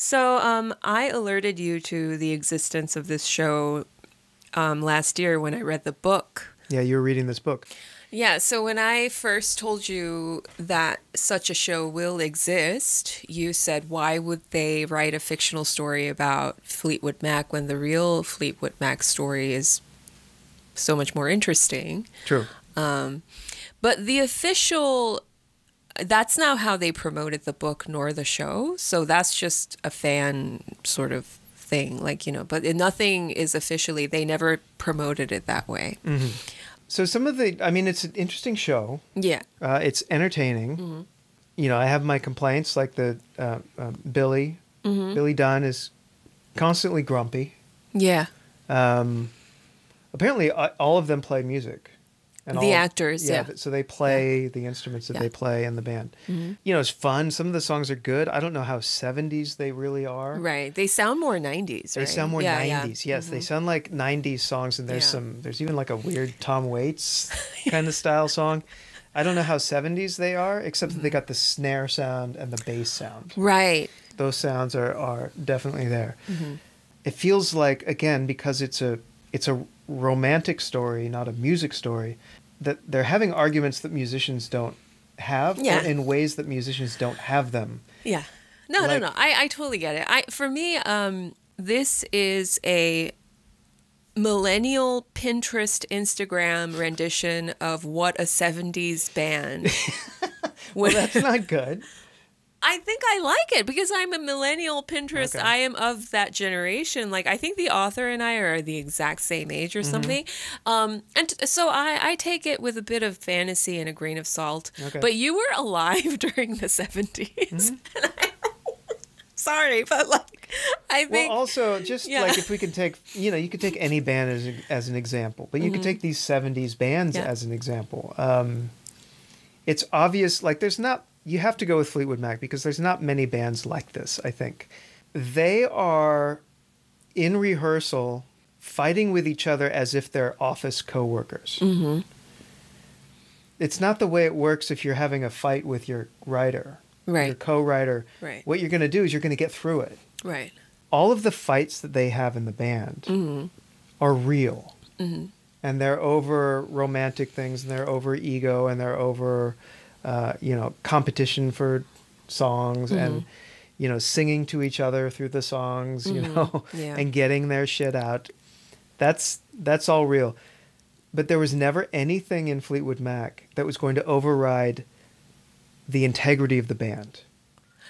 So, um, I alerted you to the existence of this show um, last year when I read the book. Yeah, you were reading this book. Yeah, so when I first told you that such a show will exist, you said, why would they write a fictional story about Fleetwood Mac when the real Fleetwood Mac story is so much more interesting? True. But the official that's not how they promoted the book nor the show. So that's just a fan sort of thing, like, you know, but nothing is officially they never promoted it that way. So some of the, I mean, it's an interesting show. Yeah. Uh, it's entertaining. You know, I have my complaints, like the uh, uh, Billy. Billy Dunne is constantly grumpy. Yeah. Um, apparently, uh, all of them play music. The actors, yeah. th- So they play the instruments that Yeah. Mm-hmm. they play in the band. You know, it's fun. Some of the songs are good. I don't know how 70s they really are. Right. They sound more 90s, They right? sound more Yeah, yeah. 90s. Yes, they sound like 90s songs, and there's Yeah. some. There's even like a weird Tom Waits kind of style song. I don't know how 70s they are, except Mm-hmm. that they got the snare sound and the bass sound. Right. Those sounds are are definitely there. Mm-hmm. It feels like again because it's a it's a romantic story, not a music story, that they're having arguments that musicians don't have, Yeah. or in ways that musicians don't have them. Yeah. No, Like- no, no. I, I totally get it. I for me, um, this is a millennial Pinterest Instagram rendition of what a 70s band Well, that's not good. I think I like it because I'm a millennial Pinterest. Okay. I am of that generation. Like I think the author and I are the exact same age Mm-hmm. or something. Um, and t- so I, I take it with a bit of fantasy and a grain of salt. Okay. But you were alive during the 70s. Mm-hmm. I, sorry, but like I think Well, also, just Yeah. like if we can take, you know, you could take any band as, as an example, but you could take these 70s bands Mm-hmm. Yeah. as an example. Um, it's obvious, like, there's not, you have to go with Fleetwood Mac because there's not many bands like this, I think. They are in rehearsal fighting with each other as if they're office coworkers. Mm-hmm. It's not the way it works if you're having a fight with your writer, your co-writer. Right. What you're going to do is you're going to get through it right. all of the fights that they have in the band Mm-hmm. are real. And they're over romantic things, and they're over ego, and they're over, uh, you know, competition for songs, and Mm-hmm. you know, singing to each other through the songs, you know, Mm-hmm. Yeah. and getting their shit out. That's that's all real. But there was never anything in Fleetwood Mac that was going to override the integrity of the band.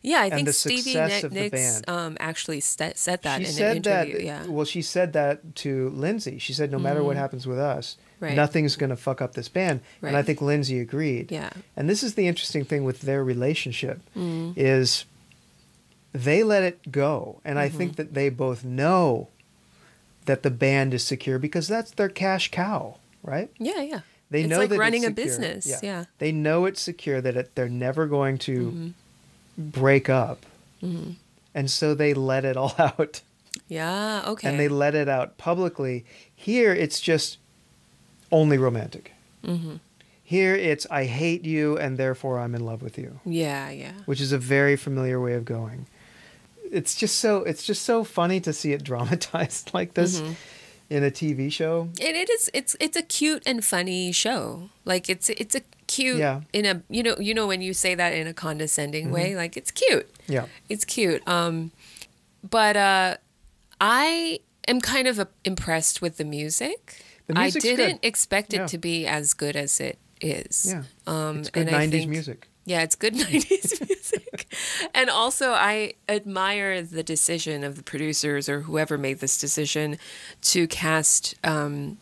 Yeah, I And think the Stevie success Nick, of the Nicks band. um, actually st- said that she in said an that yeah. well she said that to lindsey she said no matter what happens with us Mm-hmm. Right. nothing's going to fuck up this band and i think lindsey agreed Yeah. and this is the interesting thing with their relationship Mm-hmm. is they let it go and i Mm-hmm. think that they both know that the band is secure because that's their cash cow right Yeah, yeah. they it's know like that running it's a business. Yeah. they know it's secure that it, they're never going to Mm-hmm. break up and so they let it all out Yeah. Okay. and they let it out publicly. Here, it's just only romantic. Mm-hmm. Here, it's I hate you and therefore I'm in love with you, yeah, yeah. which is a very familiar way of going. It's just so it's just so funny to see it dramatized like this Mm-hmm. in a TV show. And it is. It's it's a cute and funny show. Like it's it's a cute Yeah. Mm-hmm. in a you know you know when you say that in a condescending way like it's cute. Yeah, It's cute. Um, but uh, I am kind of uh, impressed with the music. The I didn't good. expect it Yeah. to be as good as it is. yeah. Um, it's good and I '90s think- music. Yeah, it's good 90s music. and also, I admire the decision of the producers or whoever made this decision to cast um,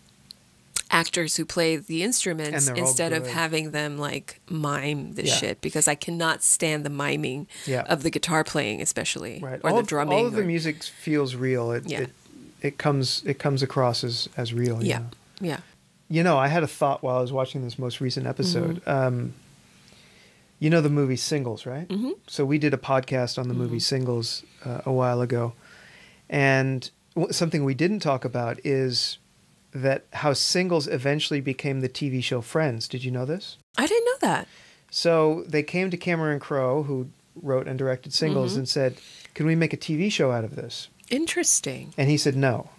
actors who play the instruments And they're all instead of having them like mime the Yeah. shit because I cannot stand the miming Yeah. of the guitar playing, especially Right. or all the of, drumming. all of the music feels real. It, Yeah. it it comes it comes across as as real. Yeah, know. yeah. You know, I had a thought while I was watching this most recent episode. Mm-hmm. Um, you know the movie Singles, right? Mm-hmm. So we did a podcast on the movie Mm-hmm. Singles uh, a while ago, and w- something we didn't talk about is that how Singles eventually became the TV show Friends. Did you know this? I didn't know that. So they came to Cameron Crowe, who wrote and directed Singles, Mm-hmm. and said, can we make a TV show out of this? Interesting. And he said no.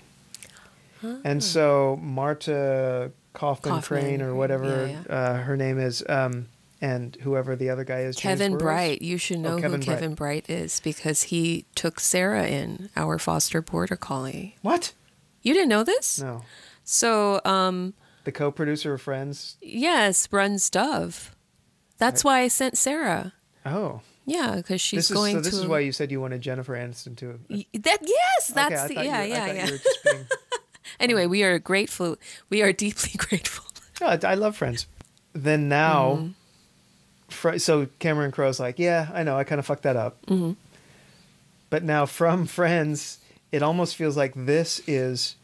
And so Marta Kauffman, Kauffman, Crane or whatever yeah, Uh, her name is, um, and whoever the other guy is, Kevin Bright. You should know Oh, Kevin who Bright. Kevin Bright is because he took Sarah in, our foster border collie. What? You didn't know this? No, So, um, the co-producer of Friends. yes, runs Dove. That's why I sent Sarah. Oh, Yeah, because she's this is going so. This to. is why you said you wanted Jennifer Aniston too. That yes, that's okay, the yeah yeah yeah. You were just being, Anyway, we are grateful. We are deeply grateful. no, I, love Friends. Then now, Mm-hmm. Fr- so Cameron Crowe's like, yeah, I know, I kind of fucked that up. Mm-hmm. But now from Friends, it almost feels like this is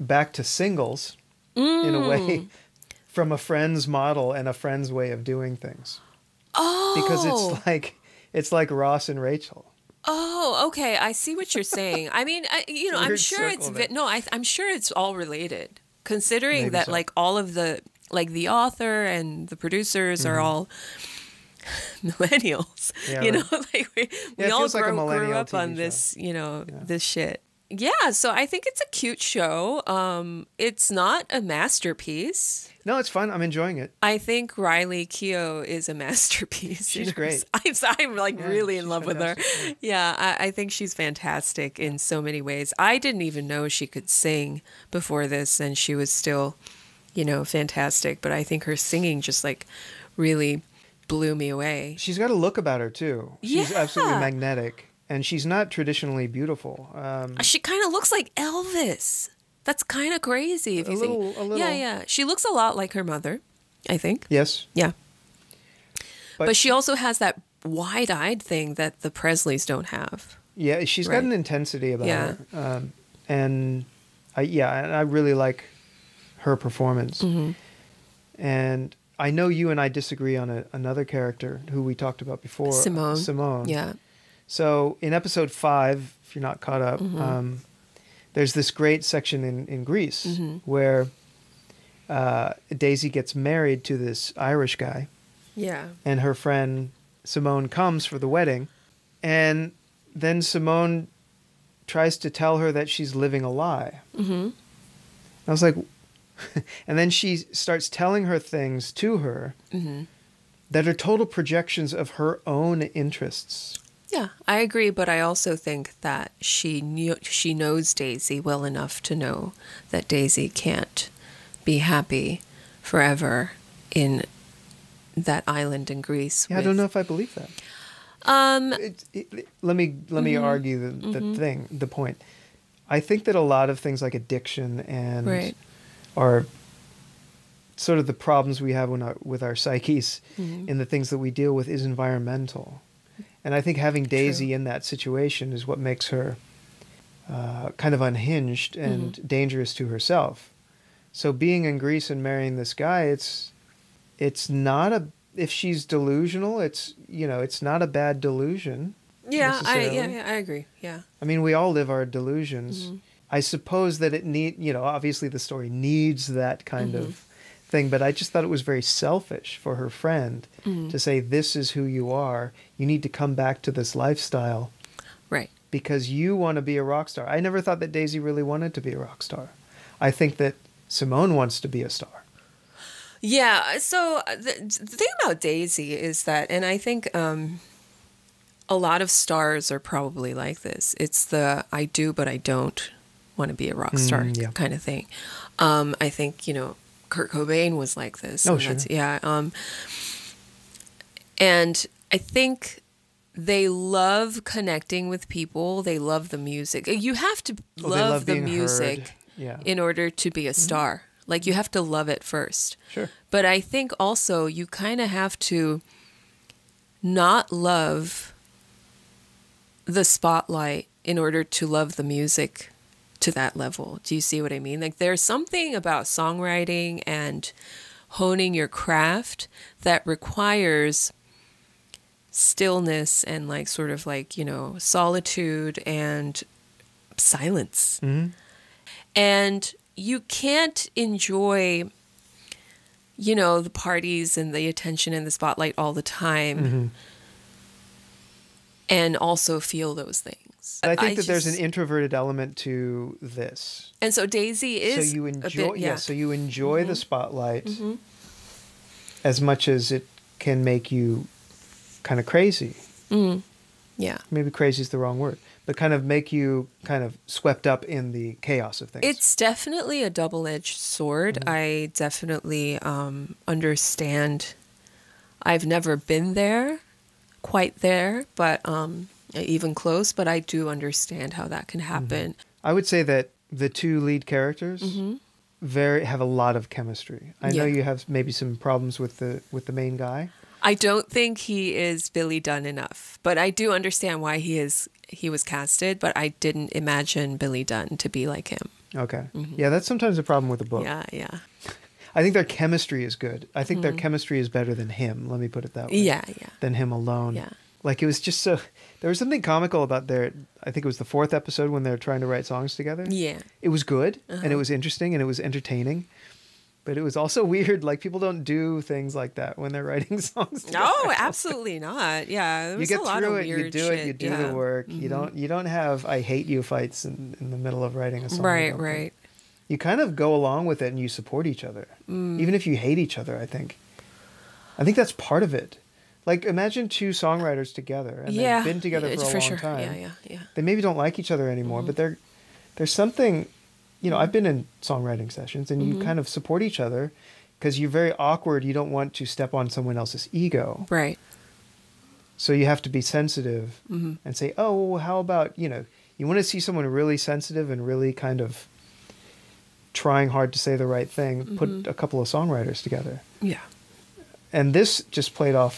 back to singles in a Mm. way from a Friends model and a Friends way of doing things Oh, because it's like it's like Ross and Rachel. oh, okay. I see what you're saying. I mean, I, you know, I'm sure it's vi- no. I, I'm sure it's all related, considering Maybe that so. like all of the like the author and the producers are all millennials. Mm-hmm. Yeah, you know, like we, we all feels like grew up on show. this, you know, this shit. Yeah, so I think it's a cute show. Um, it's not a masterpiece. No, it's fun. I'm enjoying it. I think Riley Keough is a masterpiece. She's great. I'm, I'm like Yeah, really in love with her. Yeah, I, I think she's fantastic in so many ways. I didn't even know she could sing before this, and she was still, you know, fantastic. But I think her singing just like really blew me away. She's got a look about her too. She's absolutely magnetic, and she's not traditionally beautiful. Um, She kind of looks like Elvis. That's kind of crazy if A you little- think. a little- Yeah, yeah. She looks a lot like her mother. I think. yes, Yeah. But- But, she also has that wide-eyed thing that the Presleys don't have. yeah, she's got an intensity about Yeah. her, um, and I yeah, and I really like her performance. Mm-hmm. And I know you and I disagree on a, another character who we talked about before, Simone. Simone. Yeah. So in episode five, if you're not caught up, Mm-hmm. um, there's this great section in, in Greece Mm-hmm. where uh, Daisy gets married to this Irish guy, Yeah. and her friend Simone comes for the wedding, and then Simone tries to tell her that she's living a lie. Mm-hmm. I was like, and then she starts telling her things to her Mm-hmm. that are total projections of her own interests. Yeah, I agree, but I also think that she knew she knows Daisy well enough to know that Daisy can't be happy forever in that island in Greece. Yeah, I don't know if I believe that. Um, it, it, let me let me argue the, the thing the point i think that a lot of things like addiction and Right. are sort of the problems we have when our, with our psyches Mm-hmm. and the things that we deal with is environmental and i think having daisy in that situation is what makes her uh, kind of unhinged and Mm-hmm. dangerous to herself so being in greece and marrying this guy it's it's not a if she's delusional it's you know it's not a bad delusion yeah, I yeah, yeah, I agree. Yeah. I mean, we all live our delusions. Mm-hmm. I suppose that it need, you know, obviously the story needs that kind Mm-hmm. of thing, but I just thought it was very selfish for her friend Mm-hmm. to say, "This is who you are. You need to come back to this lifestyle Right. because you want to be a rock star." I never thought that Daisy really wanted to be a rock star. I think that Simone wants to be a star. Yeah. So uh, the, the thing about Daisy is that, and I think um, a lot of stars are probably like this. It's the I do, but I don't want to be a rock star Mm, yeah. kind of thing. Um, I think, you know, Kurt Cobain was like this. Oh, sure. Yeah. Um, and I think they love connecting with people. They love the music. You have to Oh, love, love the music. Yeah. Mm-hmm. in order to be a star. Like you have to love it first. Sure. But I think also you kind of have to not love the spotlight in order to love the music to that level. Do you see what I mean? Like there's something about songwriting and honing your craft that requires stillness and like sort of like, you know, solitude and silence. hmm And you can't enjoy you know the parties and the attention and the spotlight all the time Mm-hmm. And also feel those things. I think that there's an introverted element to this. and so Daisy is so you enjoy, bit, yeah. Mm-hmm. yeah. So you enjoy the spotlight as much as it can make you kind of crazy. yeah. Maybe crazy is the wrong word, but kind of make you kind of swept up in the chaos of things. It's definitely a double-edged sword. Mm-hmm. I definitely um, understand. I've never been there, quite there, but um, even close. But I do understand how that can happen. I would say that the two lead characters very have a lot of chemistry. I know Mm-hmm. You have maybe some problems with the with the main guy. I don't think he is Billy Dunne enough, but I do understand why he is. He was casted, but I didn't imagine Billy Dunne to be like him. Okay. Yeah, that's sometimes a problem with the book. Mm-hmm. Yeah, yeah, I think their chemistry is good. I think their chemistry is better than him. Let me put it that way. Mm-hmm. yeah, yeah. Than him alone. Yeah. Like it was just so. There was something comical about their. I think it was the fourth episode when they were trying to write songs together. Yeah. It was good and Uh-huh. it was interesting and it was entertaining, but it was also weird. Like people don't do things like that when they're writing songs. Together. No, absolutely not. Yeah, there you get a lot through of it, you do shit. it, you do yeah. Mm-hmm. the work. You don't you don't have I hate you fights in, in the middle of writing a song. I Right, think. You kind of go along with it and you support each other, Mm. even if you hate each other. I think. I think that's part of it. Like imagine two songwriters together and yeah, they've been together for a long sure. time. Yeah, yeah, yeah. They maybe don't like each other anymore, Mm-hmm. but they're there's something. You know, I've been in songwriting sessions and Mm-hmm. you kind of support each other because you're very awkward. You don't want to step on someone else's ego. Right. So you have to be sensitive Mm-hmm. and say, oh, well, how about, you know, you want to see someone really sensitive and really kind of trying hard to say the right thing, Mm-hmm. put a couple of songwriters together. Yeah. And this just played off,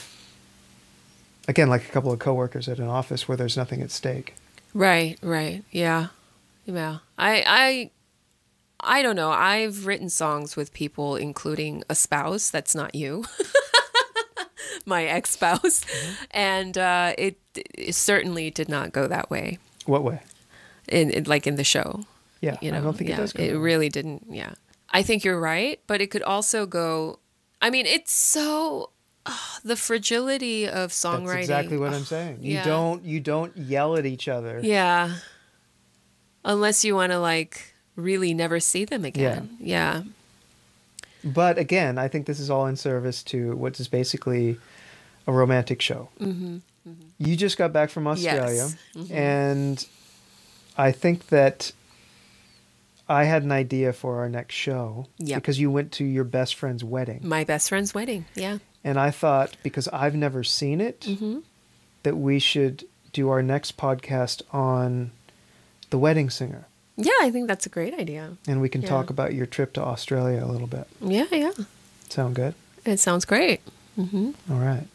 again, like a couple of coworkers at an office where there's nothing at stake. Right, right. Yeah. Yeah. I I I don't know. I've written songs with people including a spouse that's not you. My ex-spouse. And uh it, it certainly did not go that way What way? in, in like in the show. Yeah, you know, I don't think yeah, it does. Go It really didn't. Yeah, I think you're right, but it could also go. I mean, it's so ah, the fragility of songwriting. That's exactly what ah, I'm saying. You yeah. don't you don't yell at each other. Yeah, unless you want to like really never see them again. Yeah, But again, I think this is all in service to what is basically a romantic show. Mm-hmm. You just got back from Australia, Yes. and I think that I had an idea for our next show Yep. because you went to your best friend's wedding, my best friend's wedding. Yeah, and I thought because I've never seen it, Mm-hmm. that we should do our next podcast on the wedding singer, yeah. I think that's a great idea. and we can Yeah. talk about your trip to Australia a little bit. Yeah, yeah. Sound good? It sounds great. Mm-hmm. All right.